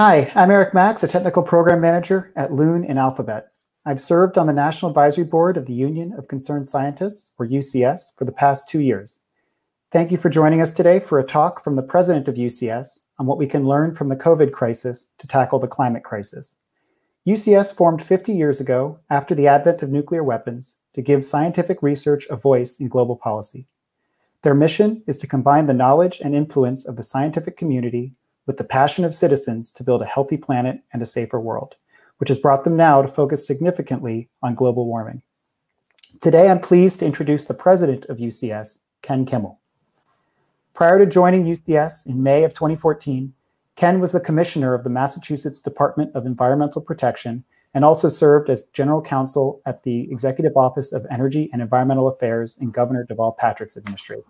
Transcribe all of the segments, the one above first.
Hi, I'm Eric Max, a technical program manager at Loon and Alphabet. I've served on the National Advisory Board of the Union of Concerned Scientists, or UCS, for the past two years. Thank you for joining us today for a talk from the president of UCS on what we can learn from the COVID crisis to tackle the climate crisis. UCS formed 50 years ago after the advent of nuclear weapons to give scientific research a voice in global policy. Their mission is to combine the knowledge and influence of the scientific community with the passion of citizens to build a healthy planet and a safer world, which has brought them now to focus significantly on global warming. Today, I'm pleased to introduce the president of UCS, Ken Kimmell. Prior to joining UCS in May of 2014, Ken was the commissioner of the Massachusetts Department of Environmental Protection and also served as general counsel at the Executive Office of Energy and Environmental Affairs in Governor Deval Patrick's administration.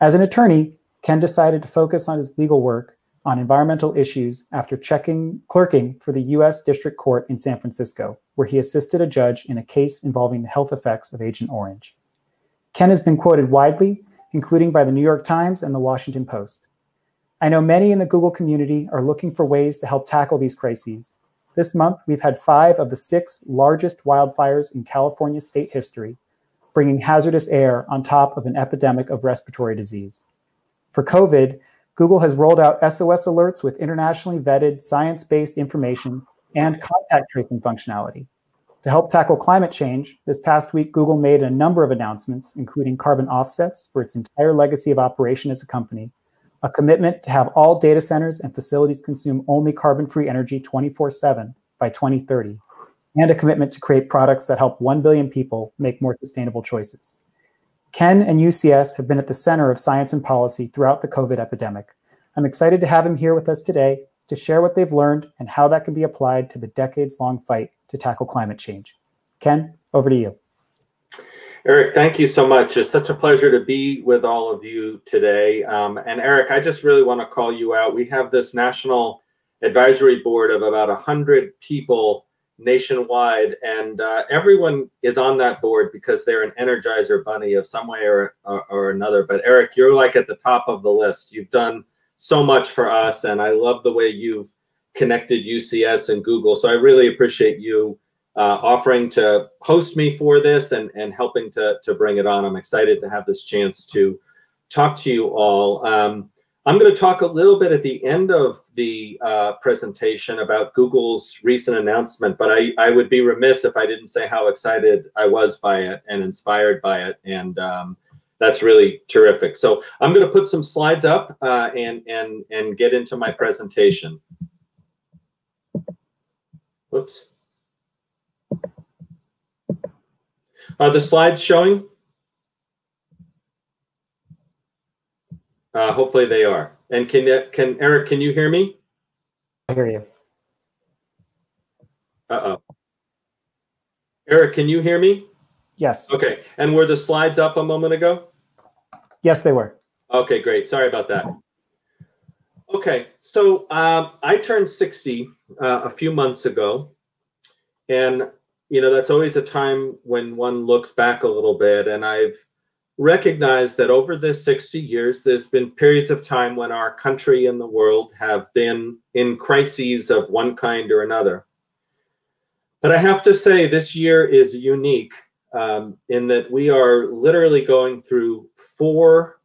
As an attorney, Ken decided to focus on his legal work on environmental issues after checking clerking for the U.S. District Court in San Francisco, where he assisted a judge in a case involving the health effects of Agent Orange. Ken has been quoted widely, including by the New York Times and the Washington Post. I know many in the Google community are looking for ways to help tackle these crises. This month, we've had five of the six largest wildfires in California state history, bringing hazardous air on top of an epidemic of respiratory disease. For COVID, Google has rolled out SOS alerts with internationally vetted science-based information and contact tracing functionality. To help tackle climate change, this past week, Google made a number of announcements, including carbon offsets for its entire legacy of operation as a company, a commitment to have all data centers and facilities consume only carbon-free energy 24-7 by 2030, and a commitment to create products that help 1 billion people make more sustainable choices. Ken and UCS have been at the center of science and policy throughout the COVID epidemic. I'm excited to have him here with us today to share what they've learned and how that can be applied to the decades-long fight to tackle climate change. Ken, over to you. Eric, thank you so much. It's such a pleasure to be with all of you today. Um, and Eric, I just really want to call you out. We have this national advisory board of about 100 people nationwide, and uh, everyone is on that board because they're an Energizer bunny of some way or, or, or, another. But Eric, you're like at the top of the list. You've done so much for us, and I love the way you've connected UCS and Google. So I really appreciate you uh, offering to host me for this and, and helping to, to bring it on. I'm excited to have this chance to talk to you all. Um, I'm going to talk a little bit at the end of the uh, presentation about Google's recent announcement, but I, I would be remiss if I didn't say how excited I was by it and inspired by it. And um, that's really terrific. So I'm going to put some slides up uh, and, and, and get into my presentation. Whoops. Are the slides showing? Uh, hopefully they are. And can can Eric, can you hear me? I hear you. Uh-oh. Eric, can you hear me? Yes. Okay. And were the slides up a moment ago? Yes, they were. Okay, great. Sorry about that. Okay, so um, I turned 60 uh, a few months ago. And, you know, that's always a time when one looks back a little bit. And I've recognized that over this 60 years, there's been periods of time when our country and the world have been in crises of one kind or another. But I have to say, this year is unique um, in that we are literally going through four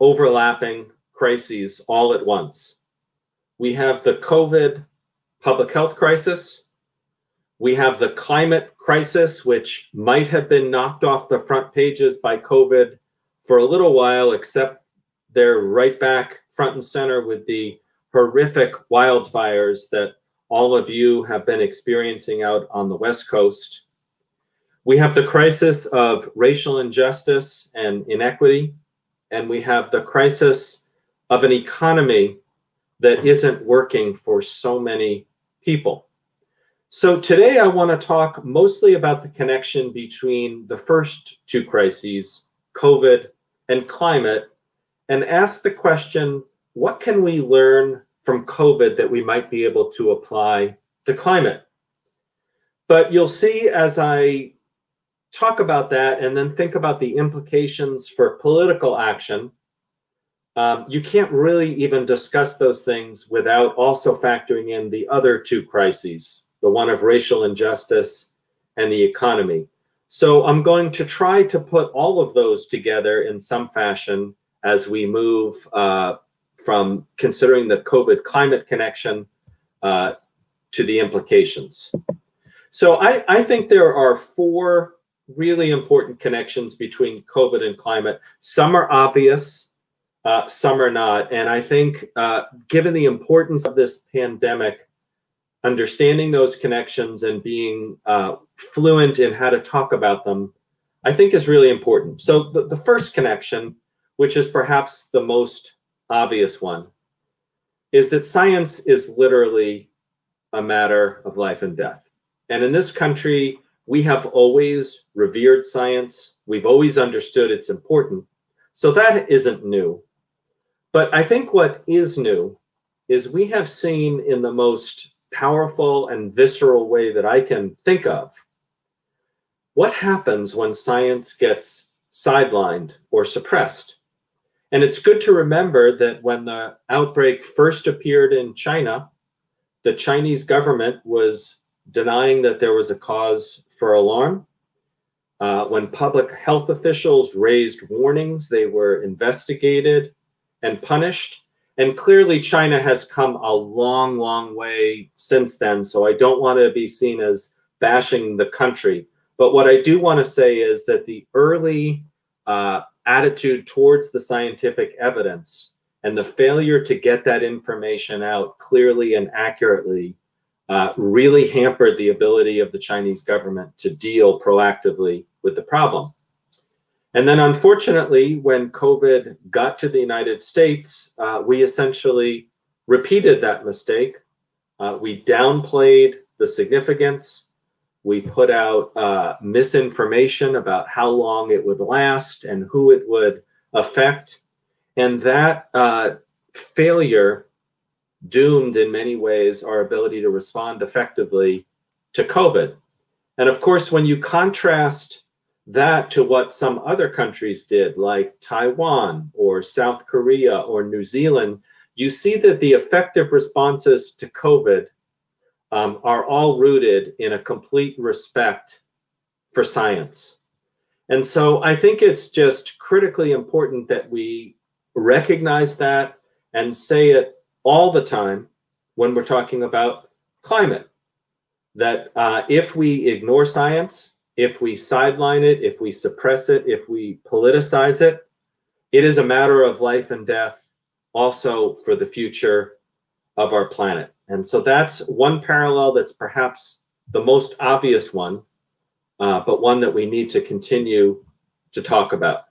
overlapping crises all at once. We have the COVID public health crisis. We have the climate crisis, which might have been knocked off the front pages by COVID for a little while, except they're right back front and center with the horrific wildfires that all of you have been experiencing out on the West Coast. We have the crisis of racial injustice and inequity, and we have the crisis of an economy that isn't working for so many people. So today I want to talk mostly about the connection between the first two crises, COVID and climate, and ask the question, what can we learn from COVID that we might be able to apply to climate? But you'll see as I talk about that and then think about the implications for political action, um, you can't really even discuss those things without also factoring in the other two crises the one of racial injustice and the economy. So I'm going to try to put all of those together in some fashion as we move uh, from considering the COVID climate connection uh, to the implications. So I, I think there are four really important connections between COVID and climate. Some are obvious, uh, some are not. And I think uh, given the importance of this pandemic, understanding those connections and being uh, fluent in how to talk about them, I think is really important. So the, the first connection, which is perhaps the most obvious one, is that science is literally a matter of life and death. And in this country, we have always revered science. We've always understood it's important. So that isn't new. But I think what is new is we have seen in the most powerful and visceral way that I can think of what happens when science gets sidelined or suppressed. And it's good to remember that when the outbreak first appeared in China, the Chinese government was denying that there was a cause for alarm. Uh, when public health officials raised warnings, they were investigated and punished. And clearly, China has come a long, long way since then. So I don't want to be seen as bashing the country. But what I do want to say is that the early uh, attitude towards the scientific evidence and the failure to get that information out clearly and accurately uh, really hampered the ability of the Chinese government to deal proactively with the problem. And then, unfortunately, when COVID got to the United States, uh, we essentially repeated that mistake. Uh, we downplayed the significance. We put out uh, misinformation about how long it would last and who it would affect. And that uh, failure doomed in many ways our ability to respond effectively to COVID. And of course, when you contrast that to what some other countries did, like Taiwan or South Korea or New Zealand, you see that the effective responses to COVID um, are all rooted in a complete respect for science. And so I think it's just critically important that we recognize that and say it all the time when we're talking about climate. That uh, if we ignore science, if we sideline it, if we suppress it, if we politicize it, it is a matter of life and death also for the future of our planet. And so that's one parallel that's perhaps the most obvious one, uh, but one that we need to continue to talk about.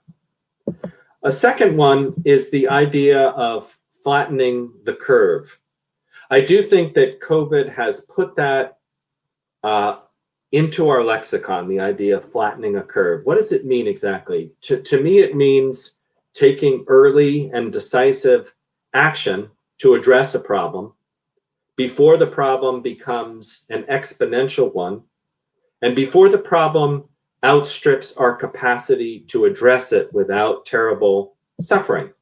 A second one is the idea of flattening the curve. I do think that COVID has put that uh, into our lexicon the idea of flattening a curve. What does it mean exactly? To, to me, it means taking early and decisive action to address a problem before the problem becomes an exponential one and before the problem outstrips our capacity to address it without terrible suffering.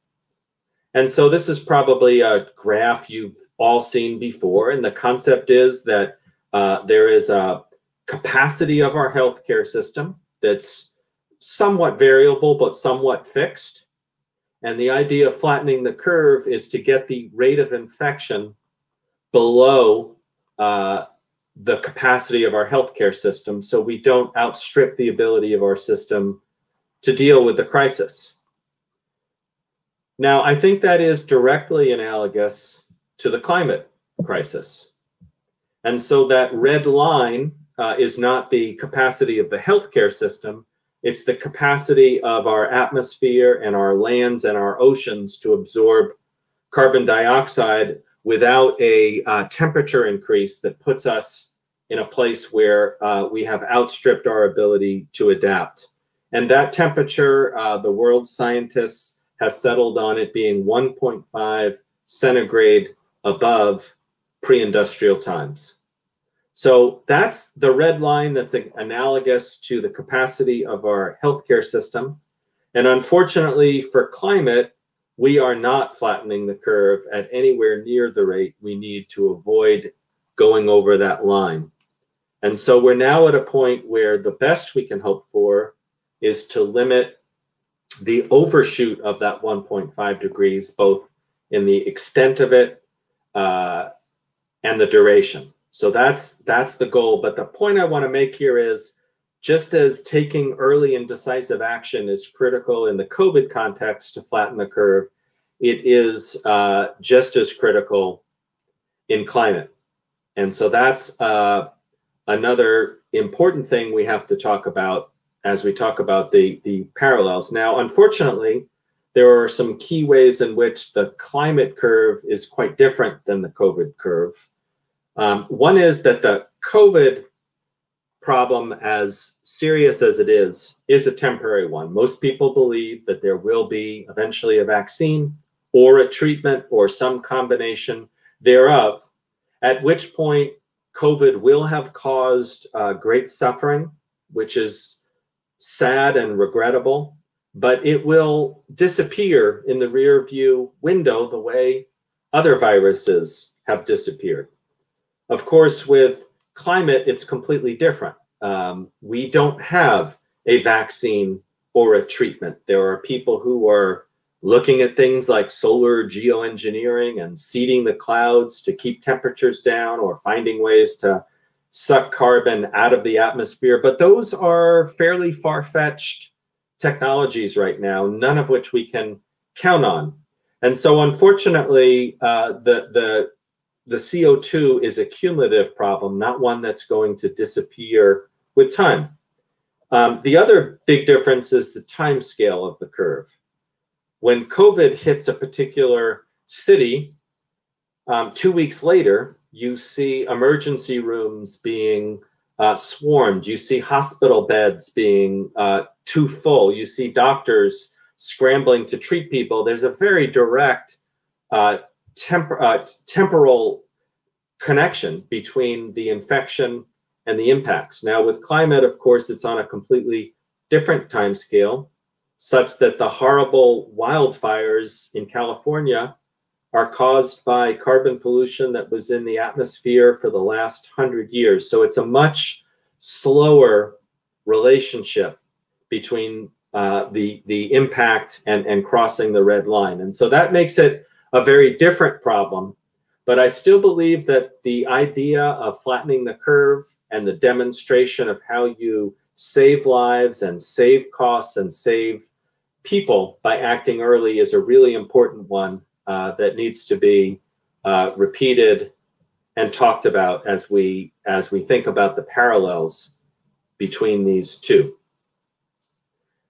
And so this is probably a graph you've all seen before. And the concept is that uh, there is a capacity of our healthcare system that's somewhat variable but somewhat fixed. And the idea of flattening the curve is to get the rate of infection below uh, the capacity of our healthcare system so we don't outstrip the ability of our system to deal with the crisis. Now, I think that is directly analogous to the climate crisis. And so that red line uh, is not the capacity of the healthcare system, it's the capacity of our atmosphere and our lands and our oceans to absorb carbon dioxide without a uh, temperature increase that puts us in a place where uh, we have outstripped our ability to adapt. And that temperature, uh, the world scientists have settled on it being 1.5 centigrade above pre industrial times. So that's the red line that's analogous to the capacity of our healthcare system. And unfortunately for climate, we are not flattening the curve at anywhere near the rate we need to avoid going over that line. And so we're now at a point where the best we can hope for is to limit the overshoot of that 1.5 degrees, both in the extent of it uh, and the duration. So that's that's the goal. But the point I want to make here is just as taking early and decisive action is critical in the COVID context to flatten the curve, it is uh, just as critical in climate. And so that's uh, another important thing we have to talk about as we talk about the, the parallels. Now, unfortunately, there are some key ways in which the climate curve is quite different than the COVID curve. Um, one is that the COVID problem, as serious as it is, is a temporary one. Most people believe that there will be eventually a vaccine or a treatment or some combination thereof, at which point COVID will have caused uh, great suffering, which is sad and regrettable, but it will disappear in the rear view window the way other viruses have disappeared. Of course, with climate, it's completely different. Um, we don't have a vaccine or a treatment. There are people who are looking at things like solar geoengineering and seeding the clouds to keep temperatures down or finding ways to suck carbon out of the atmosphere. But those are fairly far fetched technologies right now, none of which we can count on. And so, unfortunately, uh, the, the, the CO2 is a cumulative problem, not one that's going to disappear with time. Um, the other big difference is the time scale of the curve when COVID hits a particular city, um, two weeks later, you see emergency rooms being uh, swarmed. You see hospital beds being uh, too full. You see doctors scrambling to treat people. There's a very direct uh, tempor uh, temporal connection between the infection and the impacts. Now, with climate, of course, it's on a completely different time scale such that the horrible wildfires in California are caused by carbon pollution that was in the atmosphere for the last hundred years. So it's a much slower relationship between uh, the the impact and and crossing the red line, and so that makes it a very different problem. But I still believe that the idea of flattening the curve and the demonstration of how you save lives and save costs and save people by acting early is a really important one uh, that needs to be uh, repeated and talked about as we as we think about the parallels between these two.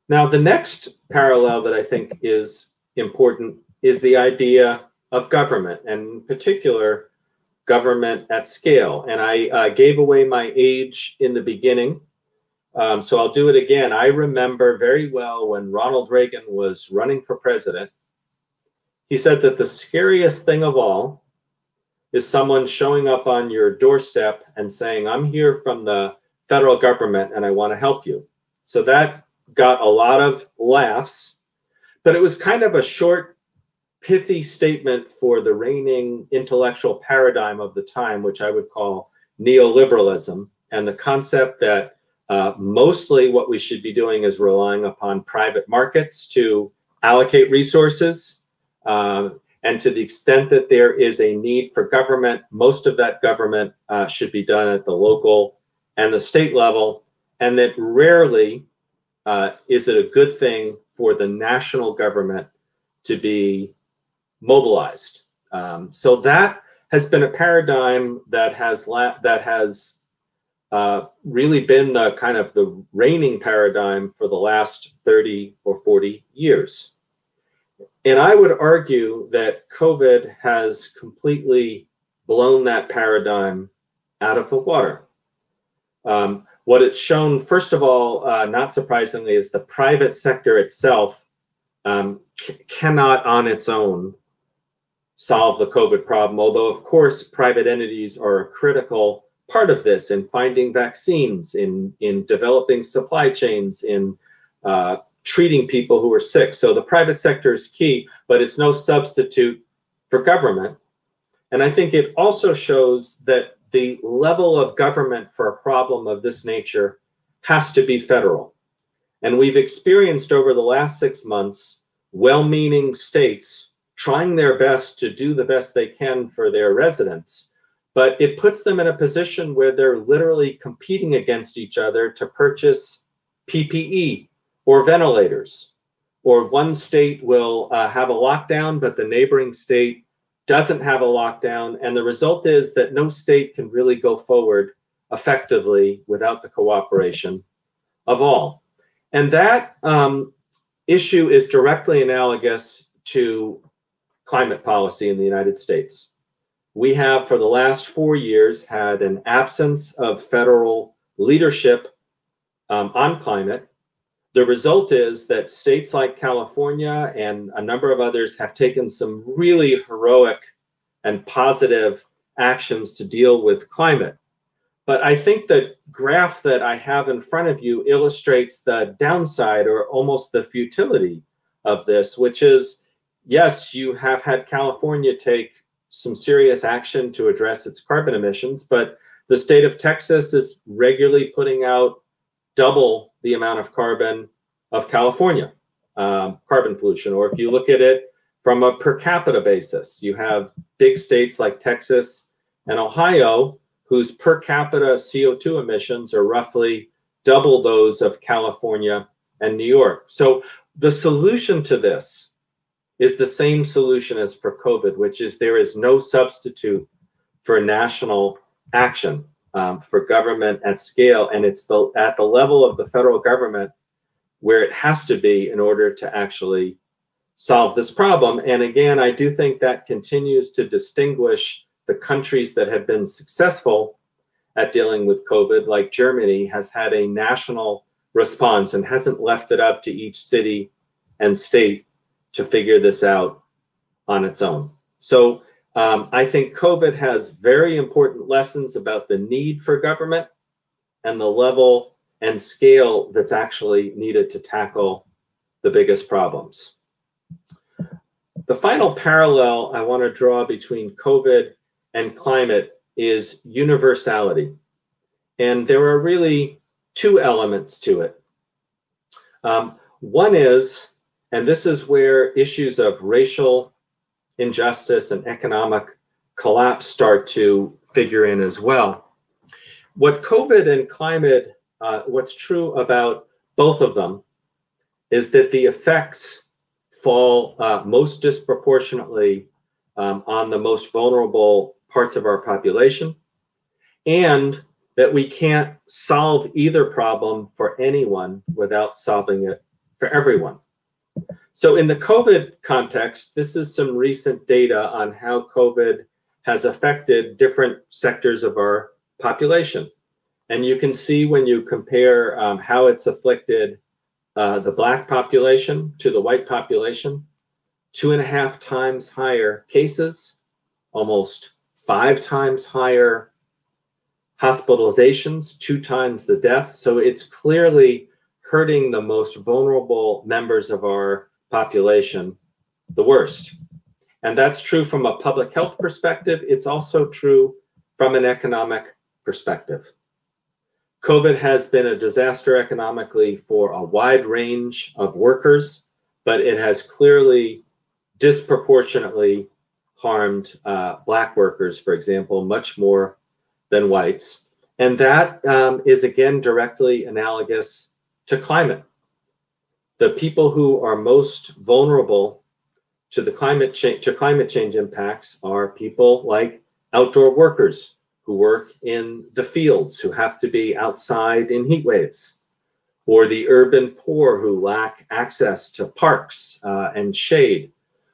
Now, the next parallel that I think is important is the idea of government, and in particular, government at scale. And I uh, gave away my age in the beginning um, so I'll do it again. I remember very well when Ronald Reagan was running for president, he said that the scariest thing of all is someone showing up on your doorstep and saying, I'm here from the federal government and I want to help you. So that got a lot of laughs, but it was kind of a short, pithy statement for the reigning intellectual paradigm of the time, which I would call neoliberalism, and the concept that uh, mostly what we should be doing is relying upon private markets to allocate resources. Um, and to the extent that there is a need for government, most of that government uh, should be done at the local and the state level. And that rarely uh, is it a good thing for the national government to be mobilized. Um, so that has been a paradigm that has that has uh, really been the kind of the reigning paradigm for the last 30 or 40 years. And I would argue that COVID has completely blown that paradigm out of the water. Um, what it's shown, first of all, uh, not surprisingly, is the private sector itself um, cannot on its own solve the COVID problem, although, of course, private entities are a critical part of this in finding vaccines, in, in developing supply chains, in uh, treating people who are sick. So the private sector is key, but it's no substitute for government. And I think it also shows that the level of government for a problem of this nature has to be federal. And we've experienced over the last six months well meaning states trying their best to do the best they can for their residents. But it puts them in a position where they're literally competing against each other to purchase PPE or ventilators. Or one state will uh, have a lockdown, but the neighboring state doesn't have a lockdown. And the result is that no state can really go forward effectively without the cooperation of all. And that um, issue is directly analogous to climate policy in the United States. We have, for the last four years, had an absence of federal leadership um, on climate. The result is that states like California and a number of others have taken some really heroic and positive actions to deal with climate. But I think the graph that I have in front of you illustrates the downside or almost the futility of this, which is yes, you have had California take some serious action to address its carbon emissions, but the state of Texas is regularly putting out double the amount of carbon of California, um, carbon pollution. Or if you look at it from a per capita basis, you have big states like Texas and Ohio, whose per capita CO2 emissions are roughly double those of California and New York. So the solution to this is the same solution as for COVID, which is there is no substitute for national action um, for government at scale. And it's the, at the level of the federal government where it has to be in order to actually solve this problem. And again, I do think that continues to distinguish the countries that have been successful at dealing with COVID, like Germany, has had a national response and hasn't left it up to each city and state to figure this out on its own. So um, I think COVID has very important lessons about the need for government and the level and scale that's actually needed to tackle the biggest problems. The final parallel I want to draw between COVID and climate is universality. And there are really two elements to it. Um, one is and this is where issues of racial injustice and economic collapse start to figure in as well. What COVID and climate, uh, what's true about both of them is that the effects fall uh, most disproportionately um, on the most vulnerable parts of our population, and that we can't solve either problem for anyone without solving it for everyone. So in the COVID context, this is some recent data on how COVID has affected different sectors of our population. And you can see when you compare um, how it's afflicted uh, the black population to the white population, two and a half times higher cases, almost five times higher hospitalizations, two times the deaths. So it's clearly hurting the most vulnerable members of our population the worst. And that's true from a public health perspective. It's also true from an economic perspective. COVID has been a disaster economically for a wide range of workers, but it has clearly disproportionately harmed uh, Black workers, for example, much more than whites. And that um, is again directly analogous to climate the people who are most vulnerable to the climate change to climate change impacts are people like outdoor workers who work in the fields who have to be outside in heat waves or the urban poor who lack access to parks uh, and shade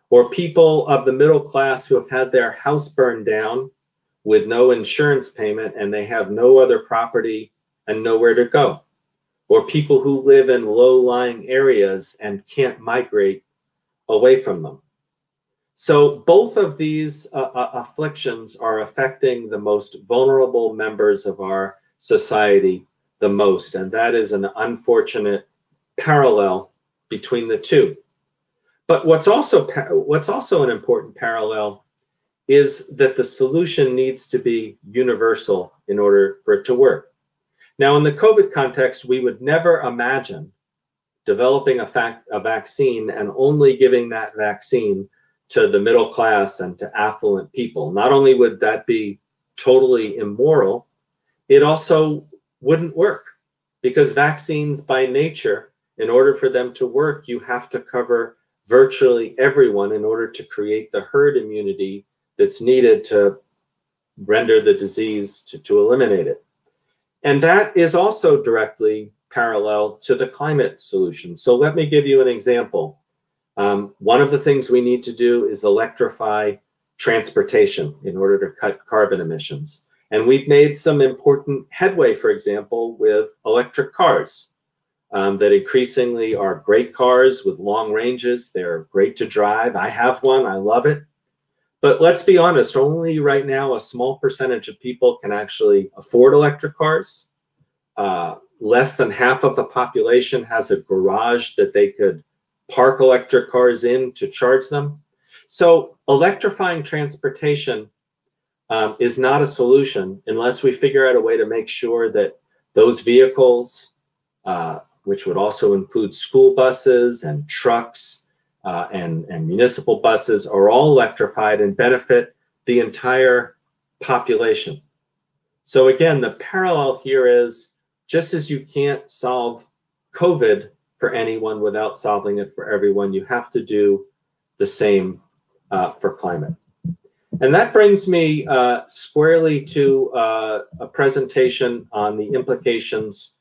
or people of the middle class who have had their house burned down with no insurance payment and they have no other property and nowhere to go or people who live in low lying areas and can't migrate away from them. So, both of these uh, uh, afflictions are affecting the most vulnerable members of our society the most. And that is an unfortunate parallel between the two. But what's also what's also an important parallel is that the solution needs to be universal in order for it to work. Now, in the COVID context, we would never imagine developing a, a vaccine and only giving that vaccine to the middle class and to affluent people. Not only would that be totally immoral, it also wouldn't work because vaccines by nature, in order for them to work, you have to cover virtually everyone in order to create the herd immunity that's needed to render the disease to, to eliminate it. And that is also directly parallel to the climate solution. So let me give you an example. Um, one of the things we need to do is electrify transportation in order to cut carbon emissions. And we've made some important headway, for example, with electric cars um, that increasingly are great cars with long ranges. They're great to drive. I have one, I love it. But let's be honest, only right now a small percentage of people can actually afford electric cars. Uh, less than half of the population has a garage that they could park electric cars in to charge them. So electrifying transportation um, is not a solution unless we figure out a way to make sure that those vehicles, uh, which would also include school buses and trucks uh, and, and municipal buses, are all electrified and benefit the entire population. So again, the parallel here is just as you can't solve COVID for anyone without solving it for everyone, you have to do the same uh, for climate. And that brings me uh, squarely to uh, a presentation on the implications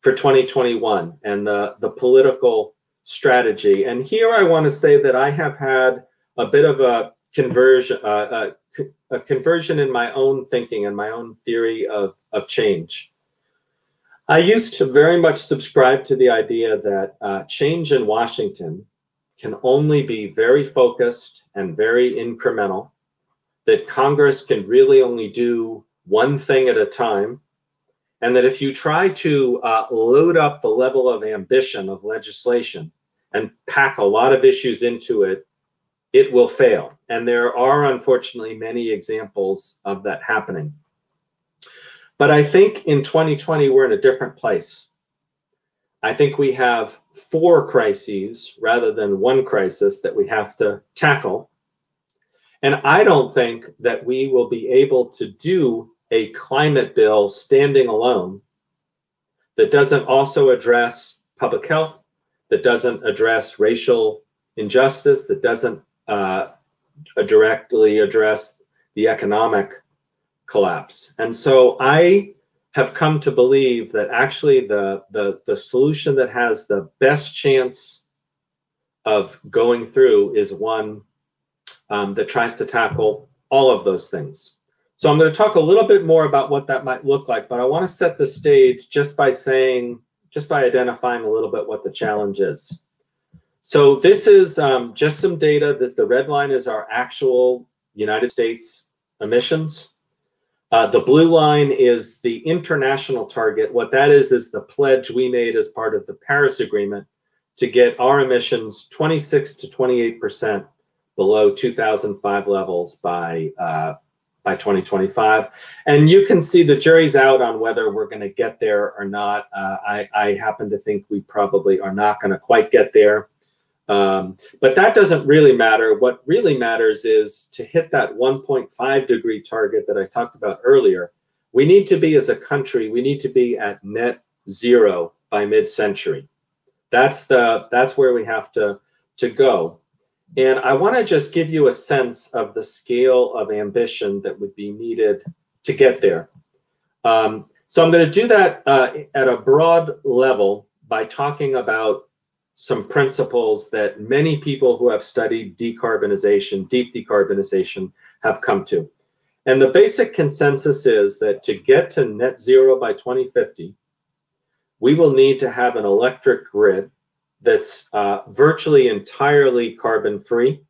for 2021 and the, the political strategy. And here I want to say that I have had a bit of a conversion, uh, a, a conversion in my own thinking and my own theory of, of change. I used to very much subscribe to the idea that uh, change in Washington can only be very focused and very incremental, that Congress can really only do one thing at a time, and that if you try to uh, load up the level of ambition of legislation and pack a lot of issues into it, it will fail. And there are unfortunately many examples of that happening. But I think in 2020, we're in a different place. I think we have four crises rather than one crisis that we have to tackle. And I don't think that we will be able to do a climate bill standing alone that doesn't also address public health, that doesn't address racial injustice, that doesn't uh, directly address the economic collapse. And so I have come to believe that actually the, the, the solution that has the best chance of going through is one um, that tries to tackle all of those things. So I'm going to talk a little bit more about what that might look like, but I want to set the stage just by saying, just by identifying a little bit what the challenge is. So this is um, just some data that the red line is our actual United States emissions. Uh, the blue line is the international target. What that is, is the pledge we made as part of the Paris Agreement to get our emissions 26 to 28% below 2005 levels by, uh, by 2025. And you can see the jury's out on whether we're going to get there or not. Uh, I, I happen to think we probably are not going to quite get there. Um, but that doesn't really matter. What really matters is to hit that 1.5 degree target that I talked about earlier. We need to be, as a country, we need to be at net zero by mid-century. That's the that's where we have to to go. And I want to just give you a sense of the scale of ambition that would be needed to get there. Um, so I'm going to do that uh, at a broad level by talking about some principles that many people who have studied decarbonization, deep decarbonization, have come to. And the basic consensus is that to get to net zero by 2050, we will need to have an electric grid that's uh, virtually entirely carbon free.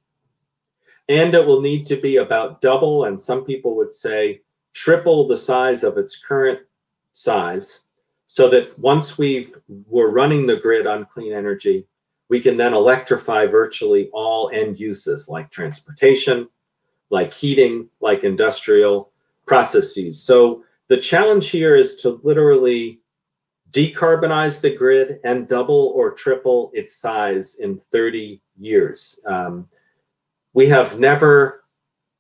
And it will need to be about double, and some people would say triple the size of its current size so that once we've we're running the grid on clean energy, we can then electrify virtually all end uses like transportation, like heating, like industrial processes. So the challenge here is to literally decarbonize the grid and double or triple its size in 30 years. Um, we have never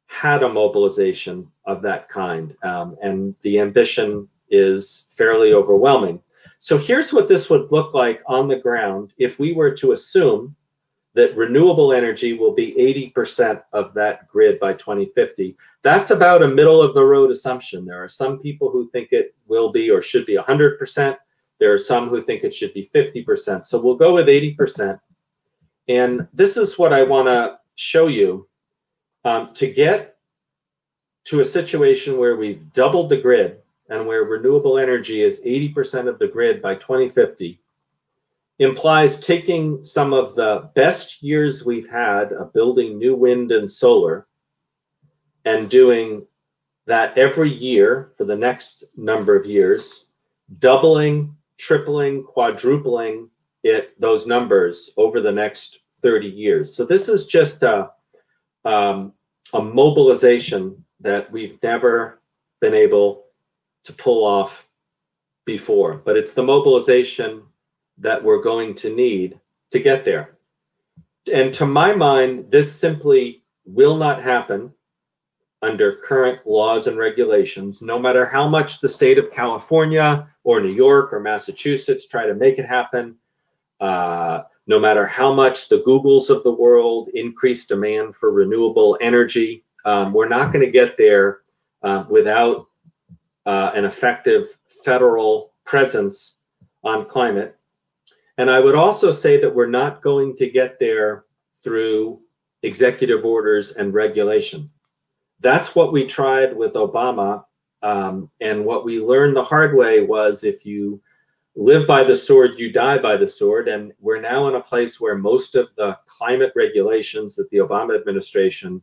had a mobilization of that kind, um, and the ambition is fairly overwhelming. So here's what this would look like on the ground if we were to assume that renewable energy will be 80% of that grid by 2050. That's about a middle of the road assumption. There are some people who think it will be or should be 100%. There are some who think it should be 50%. So we'll go with 80%. And this is what I want to show you. Um, to get to a situation where we've doubled the grid and where renewable energy is 80% of the grid by 2050 implies taking some of the best years we've had of building new wind and solar and doing that every year for the next number of years, doubling, tripling, quadrupling it those numbers over the next 30 years. So this is just a, um, a mobilization that we've never been able to pull off before, but it's the mobilization that we're going to need to get there. And to my mind, this simply will not happen under current laws and regulations, no matter how much the state of California or New York or Massachusetts try to make it happen, uh, no matter how much the Googles of the world increase demand for renewable energy, um, we're not going to get there uh, without uh, an effective federal presence on climate. And I would also say that we're not going to get there through executive orders and regulation. That's what we tried with Obama. Um, and what we learned the hard way was if you live by the sword, you die by the sword. And we're now in a place where most of the climate regulations that the Obama administration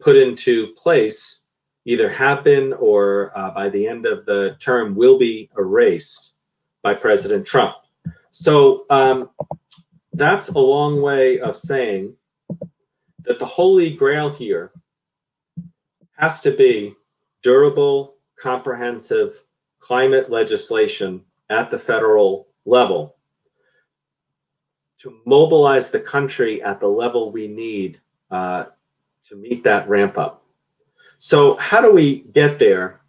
put into place either have been or uh, by the end of the term will be erased by President Trump. So um, that's a long way of saying that the holy grail here has to be durable, comprehensive climate legislation at the federal level to mobilize the country at the level we need uh, to meet that ramp up. So how do we get there?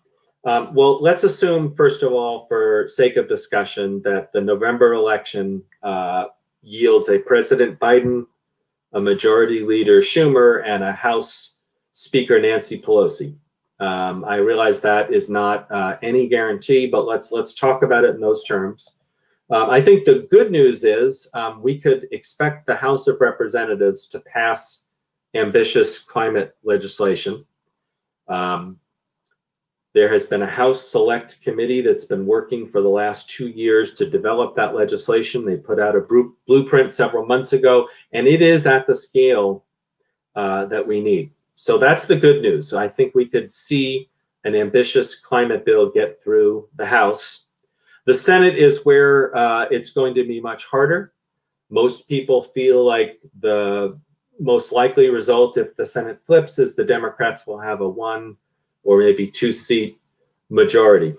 Um, well, let's assume, first of all, for sake of discussion, that the November election uh, yields a President Biden, a Majority Leader Schumer, and a House Speaker Nancy Pelosi. Um, I realize that is not uh, any guarantee, but let's let's talk about it in those terms. Um, I think the good news is um, we could expect the House of Representatives to pass ambitious climate legislation. Um, there has been a House Select Committee that's been working for the last two years to develop that legislation. They put out a blueprint several months ago, and it is at the scale uh, that we need. So that's the good news. So I think we could see an ambitious climate bill get through the House. The Senate is where uh, it's going to be much harder. Most people feel like the most likely result if the Senate flips is the Democrats will have a one or maybe two seat majority.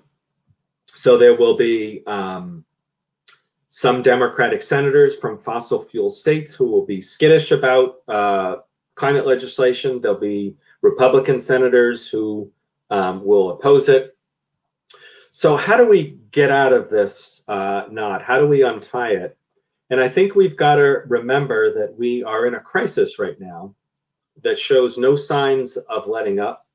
So there will be um, some Democratic senators from fossil fuel states who will be skittish about uh, climate legislation. There'll be Republican senators who um, will oppose it. So how do we get out of this uh, knot? How do we untie it? And I think we've got to remember that we are in a crisis right now that shows no signs of letting up.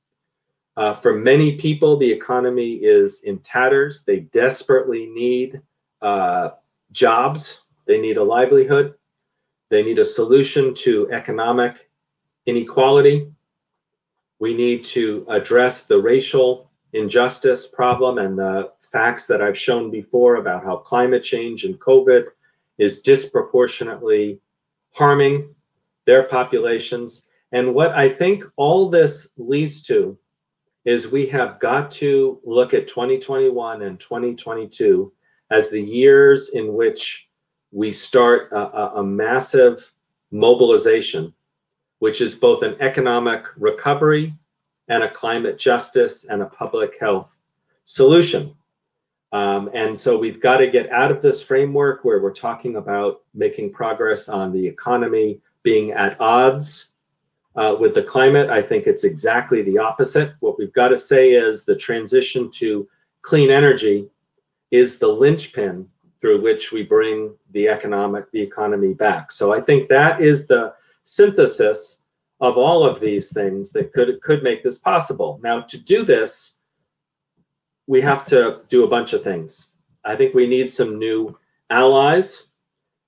Uh, for many people, the economy is in tatters. They desperately need uh, jobs. They need a livelihood. They need a solution to economic inequality. We need to address the racial injustice problem and the facts that I've shown before about how climate change and COVID is disproportionately harming their populations. And what I think all this leads to is we have got to look at 2021 and 2022 as the years in which we start a, a, a massive mobilization, which is both an economic recovery and a climate justice and a public health solution. Um, and so we've got to get out of this framework where we're talking about making progress on the economy being at odds uh, with the climate. I think it's exactly the opposite. What we've got to say is the transition to clean energy is the linchpin through which we bring the economic, the economy back. So I think that is the synthesis of all of these things that could could make this possible. Now, to do this, we have to do a bunch of things. I think we need some new allies.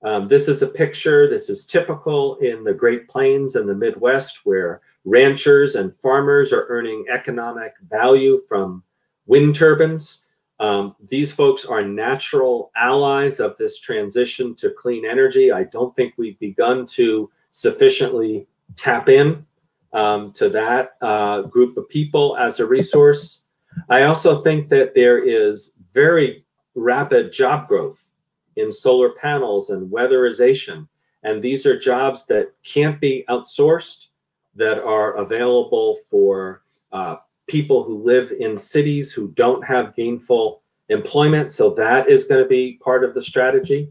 Um, this is a picture, this is typical in the Great Plains and the Midwest where ranchers and farmers are earning economic value from wind turbines. Um, these folks are natural allies of this transition to clean energy. I don't think we've begun to sufficiently tap in um, to that uh, group of people as a resource. I also think that there is very rapid job growth in solar panels and weatherization. And these are jobs that can't be outsourced, that are available for uh, people who live in cities who don't have gainful employment. So that is going to be part of the strategy.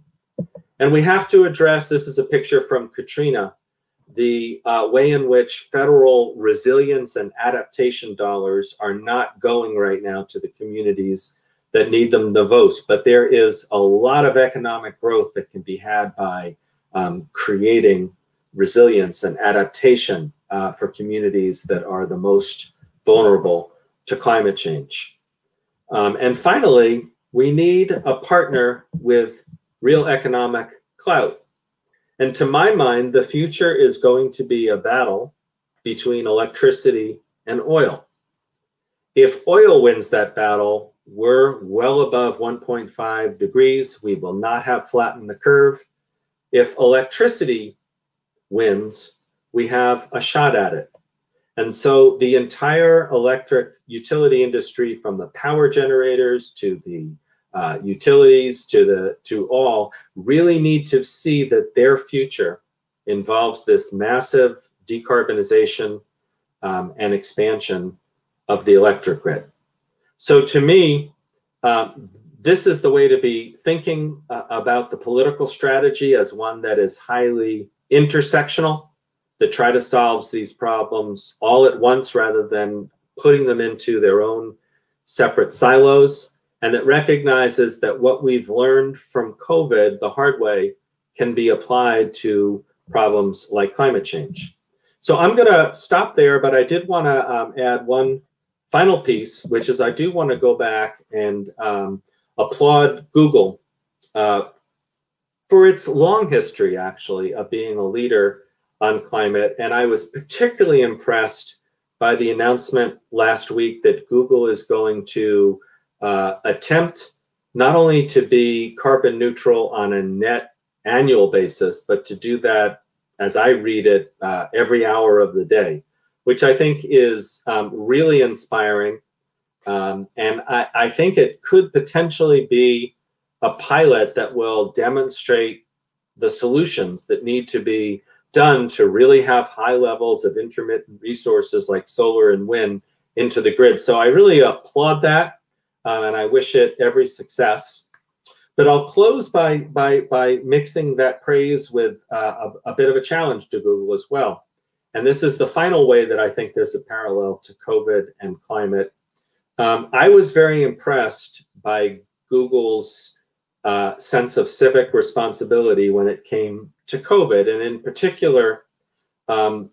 And we have to address this is a picture from Katrina the uh, way in which federal resilience and adaptation dollars are not going right now to the communities that need them the most. But there is a lot of economic growth that can be had by um, creating resilience and adaptation uh, for communities that are the most vulnerable to climate change. Um, and finally, we need a partner with real economic clout and to my mind, the future is going to be a battle between electricity and oil. If oil wins that battle, we're well above 1.5 degrees. We will not have flattened the curve. If electricity wins, we have a shot at it. And so the entire electric utility industry, from the power generators to the uh, utilities to the to all really need to see that their future involves this massive decarbonization um, and expansion of the electric grid. So to me, um, this is the way to be thinking uh, about the political strategy as one that is highly intersectional, that try to solve these problems all at once rather than putting them into their own separate silos and that recognizes that what we've learned from COVID the hard way can be applied to problems like climate change. So I'm going to stop there, but I did want to um, add one final piece, which is I do want to go back and um, applaud Google uh, for its long history, actually, of being a leader on climate. And I was particularly impressed by the announcement last week that Google is going to uh, attempt not only to be carbon neutral on a net annual basis, but to do that, as I read it, uh, every hour of the day, which I think is um, really inspiring. Um, and I, I think it could potentially be a pilot that will demonstrate the solutions that need to be done to really have high levels of intermittent resources like solar and wind into the grid. So I really applaud that um, and I wish it every success. But I'll close by by by mixing that praise with uh, a, a, bit of a challenge to Google as well. And this is the final way that I think there's a parallel to COVID and climate. Um, I was very impressed by Google's uh, sense of civic responsibility when it came to COVID, and in particular, um,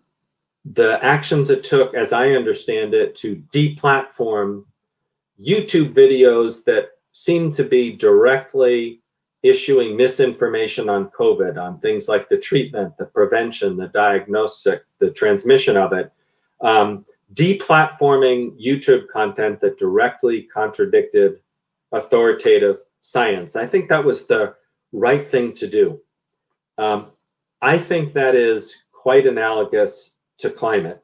the actions it took, as I understand it, to deplatform YouTube videos that seem to be directly issuing misinformation on COVID, on things like the treatment, the prevention, the diagnostic, the transmission of it, um, deplatforming YouTube content that directly contradicted authoritative science. I think that was the right thing to do. Um, I think that is quite analogous to climate,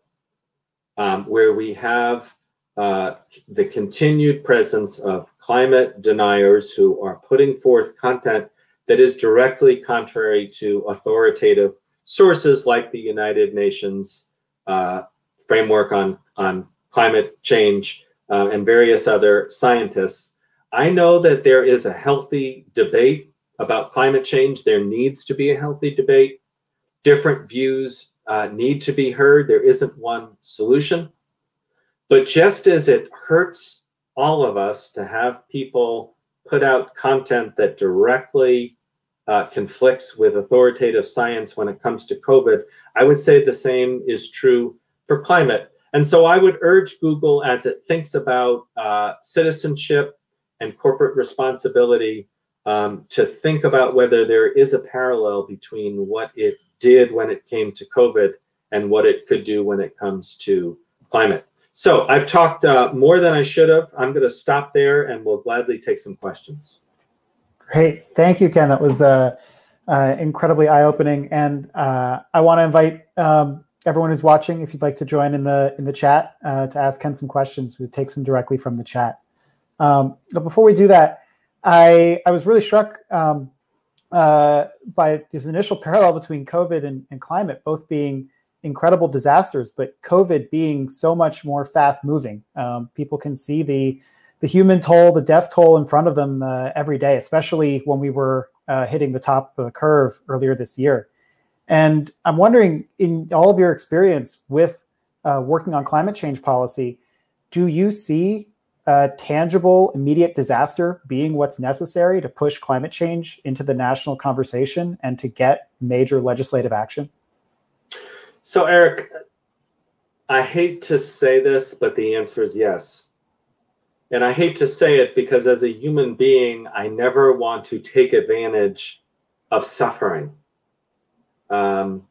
um, where we have uh, the continued presence of climate deniers who are putting forth content that is directly contrary to authoritative sources like the United Nations uh, framework on, on climate change uh, and various other scientists. I know that there is a healthy debate about climate change. There needs to be a healthy debate. Different views uh, need to be heard. There isn't one solution. But just as it hurts all of us to have people put out content that directly uh, conflicts with authoritative science when it comes to COVID, I would say the same is true for climate. And so I would urge Google as it thinks about uh, citizenship and corporate responsibility um, to think about whether there is a parallel between what it did when it came to COVID and what it could do when it comes to climate. So I've talked uh, more than I should have. I'm going to stop there and we'll gladly take some questions. Great. Thank you, Ken. That was uh, uh, incredibly eye-opening. And uh, I want to invite um, everyone who's watching, if you'd like to join in the in the chat uh, to ask Ken some questions, we take some directly from the chat. Um, but before we do that, I I was really struck um, uh, by this initial parallel between COVID and, and climate, both being incredible disasters, but COVID being so much more fast moving. Um, people can see the the human toll, the death toll in front of them uh, every day, especially when we were uh, hitting the top of the curve earlier this year. And I'm wondering, in all of your experience with uh, working on climate change policy, do you see a tangible, immediate disaster being what's necessary to push climate change into the national conversation and to get major legislative action? So, Eric, I hate to say this, but the answer is yes. And I hate to say it because as a human being, I never want to take advantage of suffering. Um,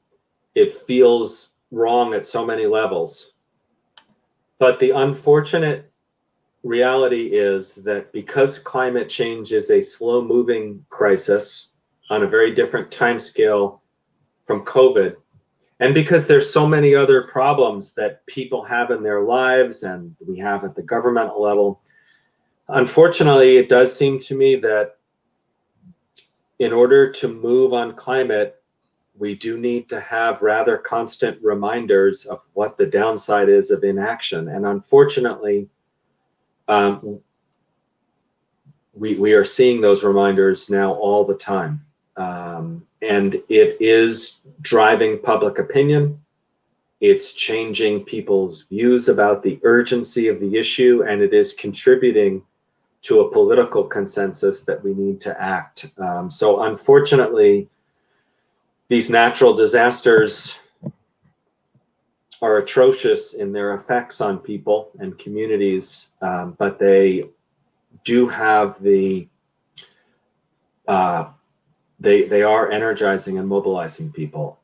it feels wrong at so many levels. But the unfortunate reality is that because climate change is a slow moving crisis on a very different time scale from COVID, and because there's so many other problems that people have in their lives and we have at the governmental level, Unfortunately, it does seem to me that in order to move on climate, we do need to have rather constant reminders of what the downside is of inaction. And unfortunately, um, we, we are seeing those reminders now all the time. Um, and it is driving public opinion. It's changing people's views about the urgency of the issue, and it is contributing to a political consensus that we need to act. Um, so, unfortunately, these natural disasters are atrocious in their effects on people and communities, um, but they do have the uh, they they are energizing and mobilizing people.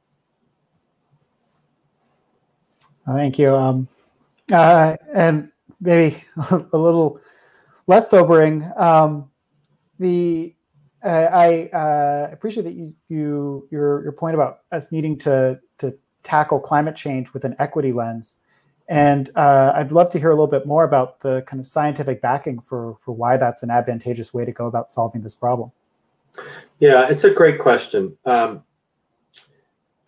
Thank you. Um, uh, and maybe a little less sobering. Um, the uh, I uh, appreciate that you, you your your point about us needing to to tackle climate change with an equity lens, and uh, I'd love to hear a little bit more about the kind of scientific backing for for why that's an advantageous way to go about solving this problem. Yeah, it's a great question. Um,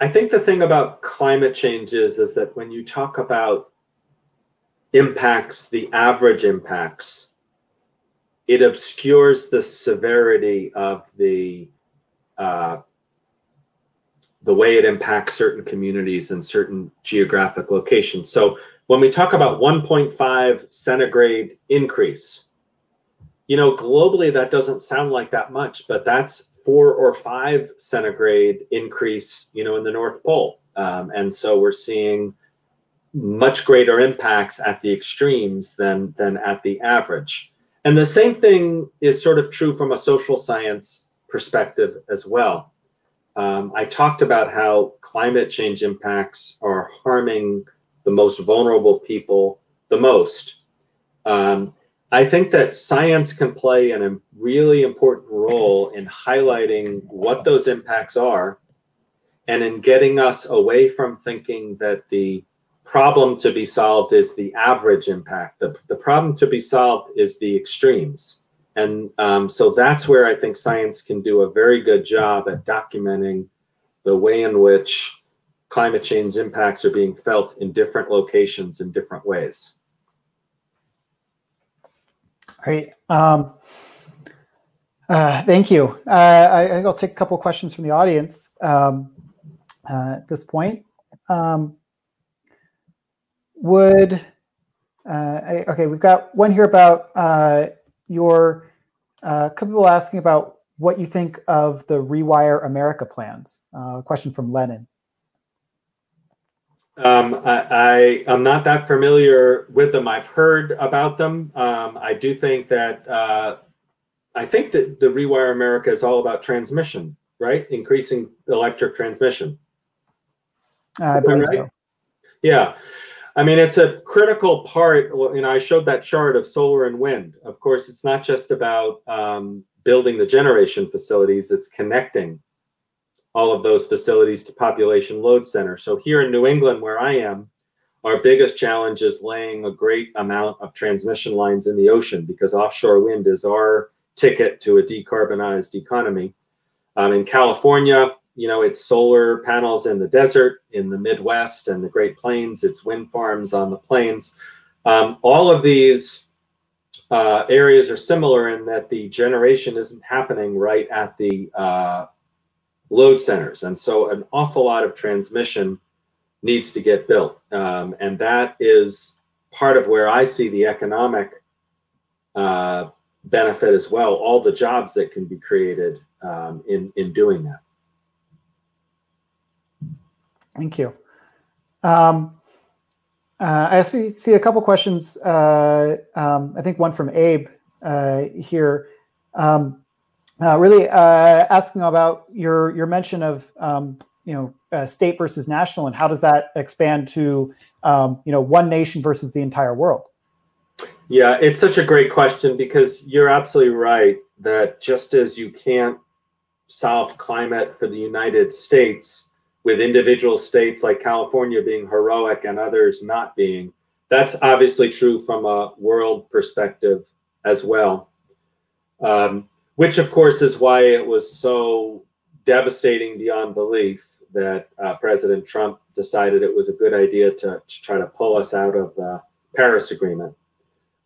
I think the thing about climate change is is that when you talk about impacts, the average impacts it obscures the severity of the uh, the way it impacts certain communities and certain geographic locations. So when we talk about 1.5 centigrade increase, you know, globally that doesn't sound like that much, but that's four or five centigrade increase, you know, in the North Pole. Um, and so we're seeing much greater impacts at the extremes than than at the average. And the same thing is sort of true from a social science perspective as well. Um, I talked about how climate change impacts are harming the most vulnerable people the most. Um, I think that science can play a really important role in highlighting what those impacts are and in getting us away from thinking that the problem to be solved is the average impact. The, the problem to be solved is the extremes. And um, so that's where I think science can do a very good job at documenting the way in which climate change impacts are being felt in different locations in different ways. Great. Um, uh, thank you. Uh, I, think I'll take a couple questions from the audience um, uh, at this point. Um, would uh, I, okay? We've got one here about uh, your. Uh, couple people asking about what you think of the Rewire America plans. A question from Lennon. Um, I, I am not that familiar with them. I've heard about them. Um, I do think that uh, I think that the Rewire America is all about transmission, right? Increasing electric transmission. Uh, I believe right? so. Yeah. I mean, it's a critical part. You know, I showed that chart of solar and wind. Of course, it's not just about um, building the generation facilities, it's connecting all of those facilities to population load center. So here in New England, where I am, our biggest challenge is laying a great amount of transmission lines in the ocean because offshore wind is our ticket to a decarbonized economy. Um, in California, you know, it's solar panels in the desert, in the Midwest and the Great Plains, it's wind farms on the plains. Um, all of these uh, areas are similar in that the generation isn't happening right at the uh, load centers. And so an awful lot of transmission needs to get built. Um, and that is part of where I see the economic uh, benefit as well, all the jobs that can be created um, in, in doing that. Thank you. Um, uh, I see, see a couple questions. Uh, um, I think one from Abe uh, here. Um, uh, really uh, asking about your your mention of um, you know uh, state versus national, and how does that expand to um, you know one nation versus the entire world? Yeah, it's such a great question because you're absolutely right that just as you can't solve climate for the United States with individual states like California being heroic and others not being, that's obviously true from a world perspective as well. Um, which of course is why it was so devastating beyond belief that uh, President Trump decided it was a good idea to, to, try to pull us out of the Paris Agreement.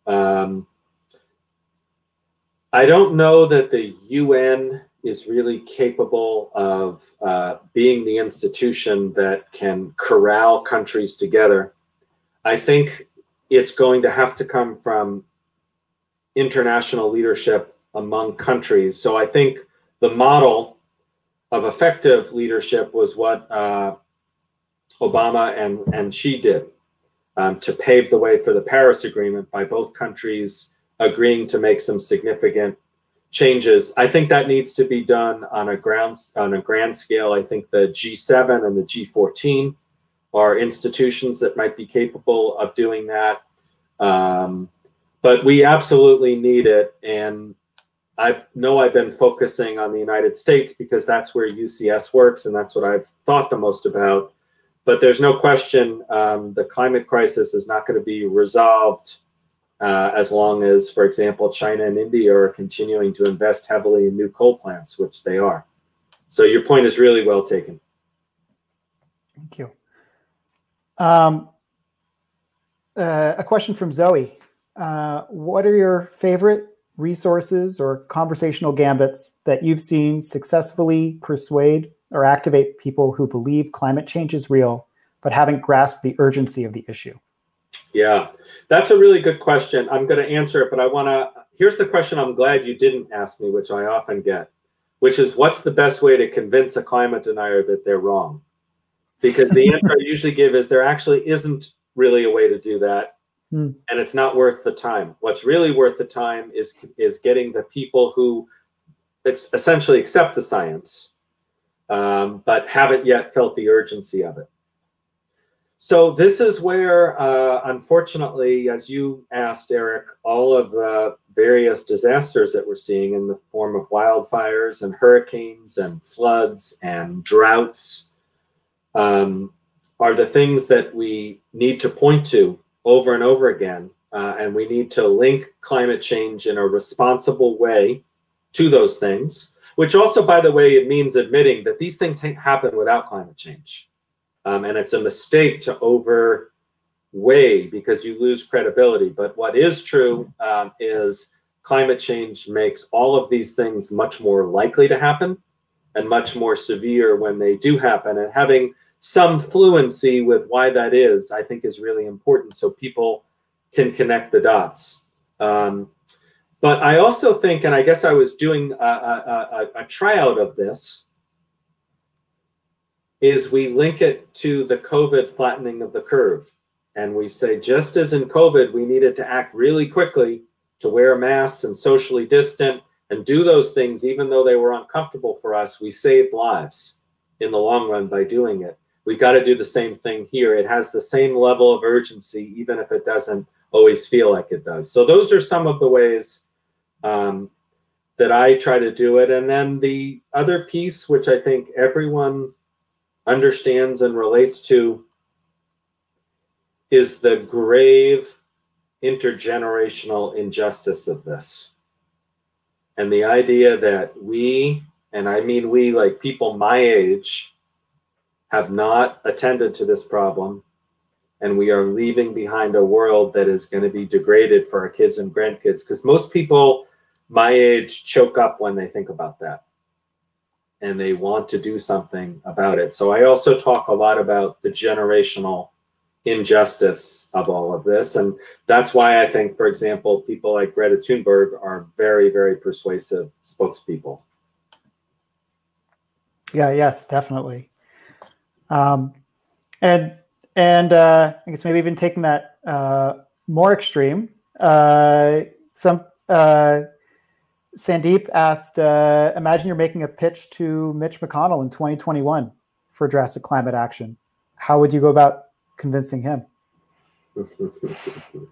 Um, I don't know that the UN is really capable of uh, being the institution that can corral countries together. I think it's going to have to come from international leadership among countries. So I think the model of effective leadership was what uh, Obama and, and Xi did um, to pave the way for the Paris Agreement by both countries agreeing to make some significant changes. I think that needs to be done on a ground on a grand scale. I think the G7 and the G14 are institutions that might be capable of doing that. Um, but we absolutely need it, and I know I've been focusing on the United States because that's where UCS works and that's what I've thought the most about. But there's no question um, the climate crisis is not going to be resolved uh, as long as, for example, China and India are continuing to invest heavily in new coal plants, which they are. So your point is really well taken. Thank you. Um, uh, a question from Zoe. Uh, what are your favorite resources or conversational gambits that you've seen successfully persuade or activate people who believe climate change is real but haven't grasped the urgency of the issue? Yeah, that's a really good question. I'm going to answer it, but I want to. Here's the question I'm glad you didn't ask me, which I often get, which is what's the best way to convince a climate denier that they're wrong? Because the answer I usually give is there actually isn't really a way to do that mm. and it's not worth the time. What's really worth the time is is getting the people who essentially accept the science, um, but haven't yet felt the urgency of it. So this is where, uh, unfortunately, as you asked, Eric, all of the various disasters that we're seeing in the form of wildfires and hurricanes and floods and droughts um, are the things that we need to point to over and over again uh, and we need to link climate change in a responsible way to those things, which also, by the way, it means admitting that these things happen without climate change. Um, and it's a mistake to overweigh because you lose credibility. But what is true um, is climate change makes all of these things much more likely to happen and much more severe when they do happen. And having some fluency with why that is, I think, is really important so people can connect the dots. Um, but I also think, and I guess I was doing a, a, a, a tryout of this, is we link it to the COVID flattening of the curve. And we say, just as in COVID, we needed to act really quickly to wear masks and socially distant and do those things, even though they were uncomfortable for us, we saved lives in the long run by doing it. We got to do the same thing here. It has the same level of urgency, even if it doesn't always feel like it does. So those are some of the ways um, that I try to do it. And then the other piece, which I think everyone understands and relates to, is the grave intergenerational injustice of this. And the idea that we, and I mean we, like people my age, have not attended to this problem. And we are leaving behind a world that is going to be degraded for our kids and grandkids. Because most people my age choke up when they think about that and they want to do something about it. So I also talk a lot about the generational injustice of all of this. And that's why I think, for example, people like Greta Thunberg are very, very persuasive spokespeople. Yeah, yes, definitely. Um, and and uh, I guess maybe even taking that uh, more extreme, uh, some uh, Sandeep asked, uh, imagine you're making a pitch to Mitch McConnell in 2021 for drastic climate action. How would you go about convincing him?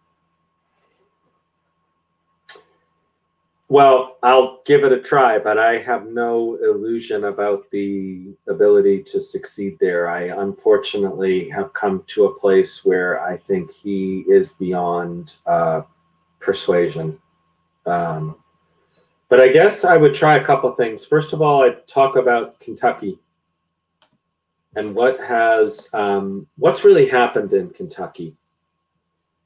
well, I'll give it a try, but I have no illusion about the ability to succeed there. I unfortunately have come to a place where I think he is beyond uh, persuasion. Um, but I guess I would try a couple things. First of all, I'd talk about Kentucky and what has um, what's really happened in Kentucky.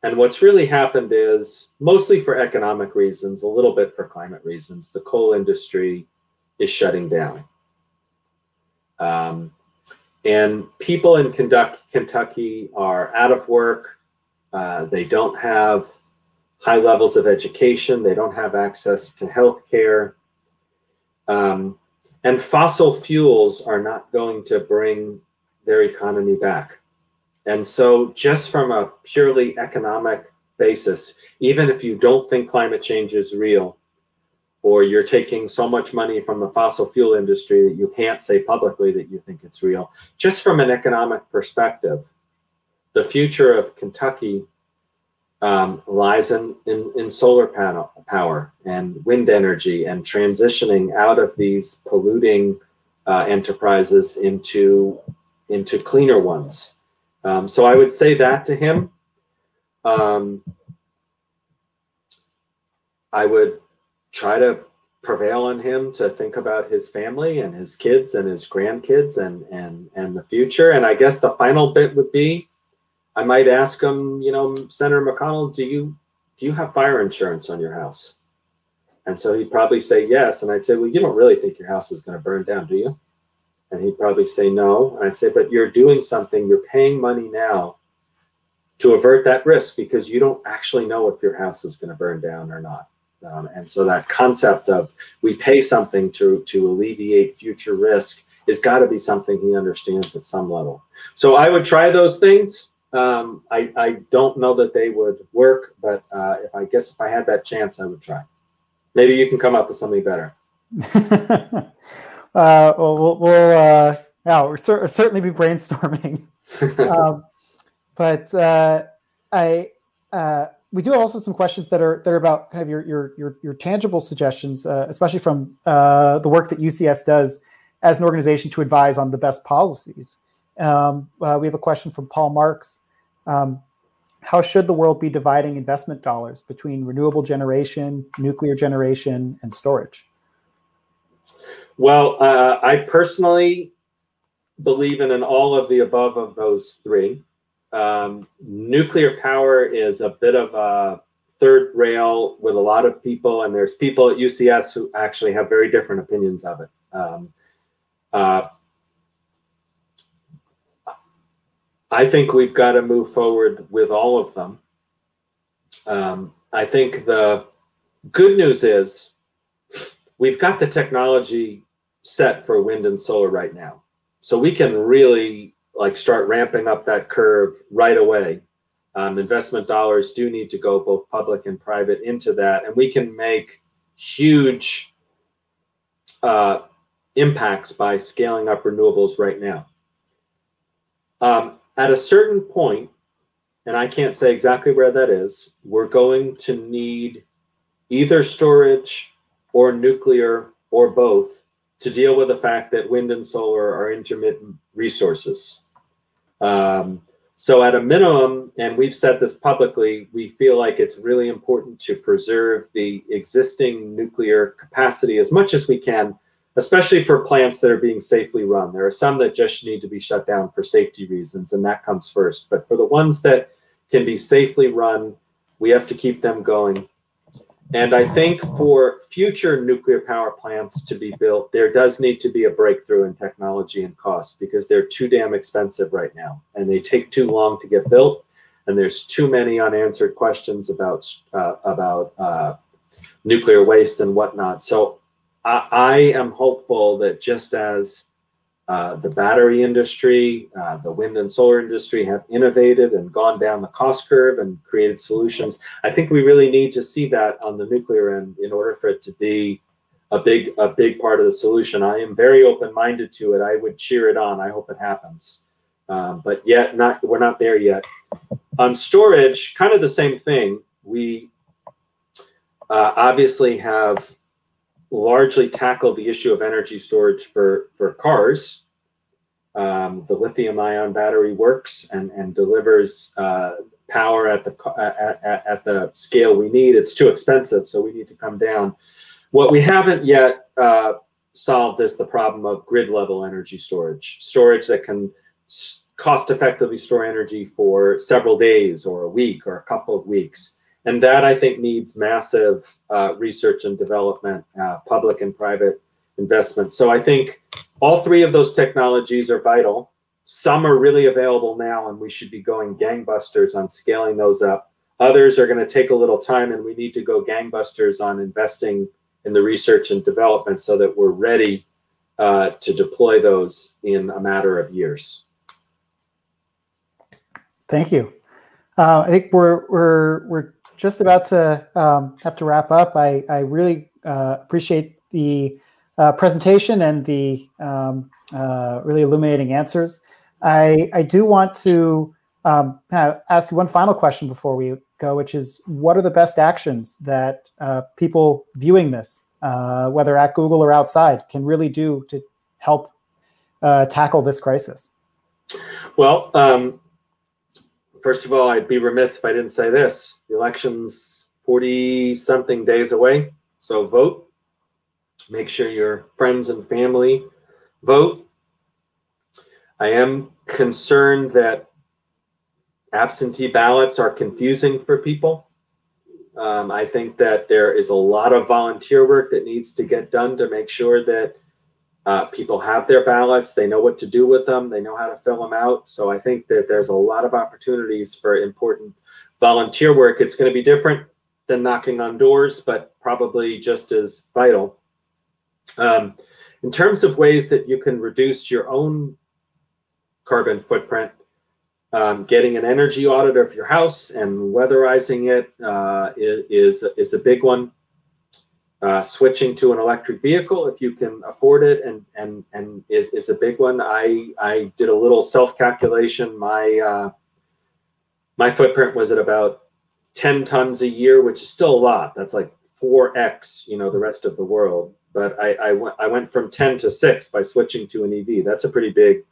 And what's really happened is mostly for economic reasons, a little bit for climate reasons. The coal industry is shutting down. Um, and people in Kentucky are out of work. Uh, they don't have high levels of education. They don't have access to health care. Um, and fossil fuels are not going to bring their economy back. And so, just from a purely economic basis, even if you don't think climate change is real, or you're taking so much money from the fossil fuel industry that you can't say publicly that you think it's real, just from an economic perspective, the future of Kentucky um, lies in, in, in solar panel power and wind energy and transitioning out of these polluting uh, enterprises into into cleaner ones. Um, so I would say that to him. Um, I would try to prevail on him to think about his family and his kids and his grandkids and and and the future. And I guess the final bit would be I might ask him, you know, Senator McConnell, do you do you have fire insurance on your house? And so he'd probably say yes. And I'd say, well, you don't really think your house is going to burn down, do you? And he'd probably say no. And I'd say, but you're doing something, you're paying money now to avert that risk because you don't actually know if your house is going to burn down or not. Um, and so that concept of we pay something to, to alleviate future risk is got to be something he understands at some level. So I would try those things. Um, I, I don't know that they would work, but uh, if I guess if I had that chance, I would try. Maybe you can come up with something better. uh, well, we'll, uh, yeah, we'll cer- certainly be brainstorming. um, but uh, I, uh, we do also some questions that are that are about kind of your your your, your tangible suggestions, uh, especially from uh, the work that UCS does as an organization to advise on the best policies. Um, uh, we have a question from Paul Marks. Um, how should the world be dividing investment dollars between renewable generation, nuclear generation, and storage? Well, uh, I personally believe in an all of the above of those three. Um, nuclear power is a bit of a third rail with a lot of people, and there's people at UCS who actually have very different opinions of it. Um, uh, I think we've got to move forward with all of them. Um, I think the good news is we've got the technology set for wind and solar right now. So we can really like start ramping up that curve right away. Um, investment dollars do need to go both public and private into that, and we can make huge uh, impacts by scaling up renewables right now. Um, at a certain point, and I can't say exactly where that is, we're going to need either storage or nuclear or both to deal with the fact that wind and solar are intermittent resources. Um, so, at a minimum, and we've said this publicly, we feel like it's really important to preserve the existing nuclear capacity as much as we can especially for plants that are being safely run. There are some that just need to be shut down for safety reasons, and that comes first. But for the ones that can be safely run, we have to keep them going. And I think for future nuclear power plants to be built, there does need to be a breakthrough in technology and cost because they're too damn expensive right now and they take too long to get built. And there's too many unanswered questions about uh, about uh, nuclear waste and whatnot. So I, I am hopeful that just as uh, the battery industry, uh, the wind and solar industry have innovated and gone down the cost curve and created solutions. I think we really need to see that on the nuclear end in order for it to be a big a big part of the solution. I am very open minded to it. I would cheer it on. I hope it happens, um, but yet not we're not there yet. On storage, kind of the same thing. We uh, obviously have largely tackle the issue of energy storage for, for cars. Um, the lithium ion battery works and, and delivers uh, power at the, at, at, at, the scale we need. It's too expensive, so we need to come down. What we haven't yet uh, solved is the problem of grid level energy storage, storage that can cost effectively store energy for several days or a week or a couple of weeks. And that I think needs massive uh, research and development, uh, public and private investment. So I think all three of those technologies are vital. Some are really available now, and we should be going gangbusters on scaling those up. Others are going to take a little time, and we need to go gangbusters on investing in the research and development so that we're ready uh, to deploy those in a matter of years. Thank you. Uh, I think we're we're we're just about to um, have to wrap up. I, I really uh, appreciate the uh, presentation and the um, uh, really illuminating answers. I, I do want to um, ask you one final question before we go, which is what are the best actions that uh, people viewing this, uh, whether at Google or outside, can really do to help uh, tackle this crisis? Well, um, first of all, I'd be remiss if I didn't say this. The election's 40 something days away. So vote. Make sure your friends and family vote. I am concerned that absentee ballots are confusing for people. Um, I think that there is a lot of volunteer work that needs to get done to make sure that uh, people have their ballots, they know what to do with them, they know how to fill them out. So I think that there's a lot of opportunities for important volunteer work. It's going to be different than knocking on doors, but probably just as vital. Um, in terms of ways that you can reduce your own carbon footprint, um, getting an energy audit of your house and weatherizing it uh, is, is a big one. Uh, switching to an electric vehicle if you can afford it and and and is, is a big one. I I did a little self calculation. My uh, my footprint was at about 10 tons a year, which is still a lot. That's like 4x, you know, the rest of the world. But I, I went I went from 10 to 6 by switching to an EV. That's a pretty big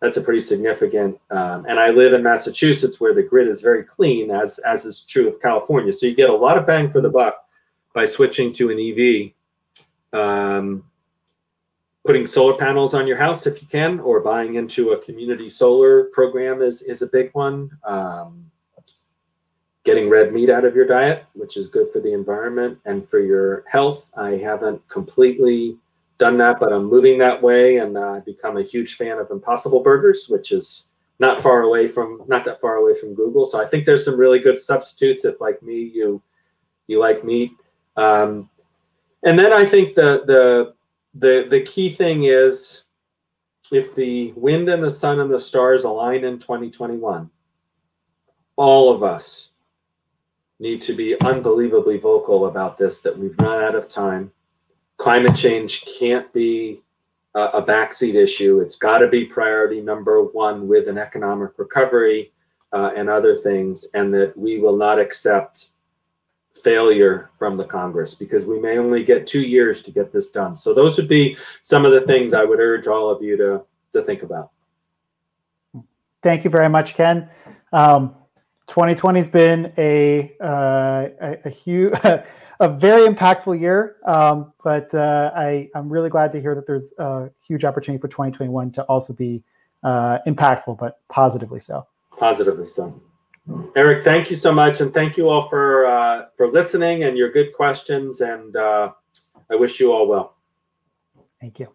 that's a pretty significant. Um, and I live in Massachusetts, where the grid is very clean, as as is true of California. So you get a lot of bang for the buck by switching to an EV. Um, putting solar panels on your house if you can, or buying into a community solar program is is a big one. Um, getting red meat out of your diet, which is good for the environment and for your health. I haven't completely done that, but I'm moving that way, and uh, I've become a huge fan of Impossible Burgers, which is not far away from not that far away from Google. So I think there's some really good substitutes if, like me, you you like meat. Um, and then I think the the the the key thing is if the wind and the sun and the stars align in 2021, all of us need to be unbelievably vocal about this that we've run out of time. Climate change can't be a, a backseat issue. It's got to be priority number one with an economic recovery uh, and other things, and that we will not accept failure from the Congress because we may only get two years to get this done. So those would be some of the things I would urge all of you to, to think about. Thank you very much, Ken. Um, 2020 has been a uh, a, a huge, a very impactful year. Um, but uh, I I'm really glad to hear that there's a huge opportunity for 2021 to also be uh, impactful, but positively so. Positively so. Eric, thank you so much, and thank you all for uh, for listening and your good questions. And uh, I wish you all well. Thank you.